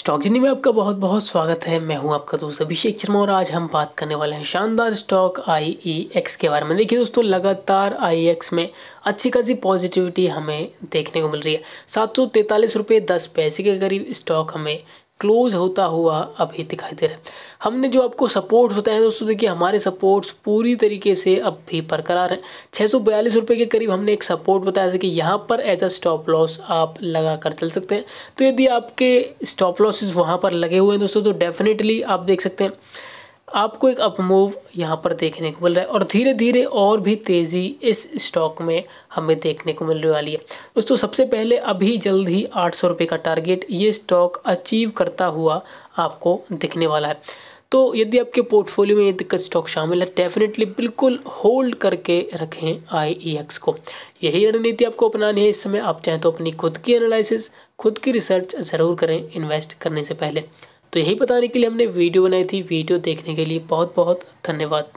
Stock journey में आपका बहुत बहुत स्वागत है। मैं हूँ आपका दोस्त अभिषेक शर्मा और आज हम बात करने वाले हैं शानदार स्टॉक आई ई एक्स के बारे में। देखिए दोस्तों, लगातार आई एक्स में अच्छी खासी पॉजिटिविटी हमें देखने को मिल रही है। सात सौ तैंतालीस रुपये दस पैसे के करीब स्टॉक हमें क्लोज होता हुआ अभी दिखाई दे रहा है। हमने जो आपको सपोर्ट होता है दोस्तों, देखिए हमारे सपोर्ट्स पूरी तरीके से अब भी बरकरार हैं। छः सौ बयालीस रुपये के करीब हमने एक सपोर्ट बताया था कि यहाँ पर एज अ स्टॉप लॉस आप लगा कर चल सकते हैं। तो यदि आपके स्टॉप लॉसेस वहाँ पर लगे हुए हैं दोस्तों तो डेफिनेटली आप देख सकते हैं। आपको एक अप मूव यहाँ पर देखने को मिल रहा है और धीरे धीरे और भी तेज़ी इस स्टॉक में हमें देखने को मिलने वाली है। दोस्तों, सबसे पहले अभी जल्द ही आठ सौ रुपये का टारगेट ये स्टॉक अचीव करता हुआ आपको दिखने वाला है। तो यदि आपके पोर्टफोलियो में ये दिक्कत स्टॉक शामिल है डेफिनेटली बिल्कुल होल्ड करके रखें आई ई एक्स को। यही रणनीति आपको अपनानी है। इस समय आप चाहें तो अपनी खुद की एनालिसिस खुद की रिसर्च ज़रूर करें इन्वेस्ट करने से पहले। तो यही बताने के लिए हमने वीडियो बनाई थी। वीडियो देखने के लिए बहुत बहुत धन्यवाद।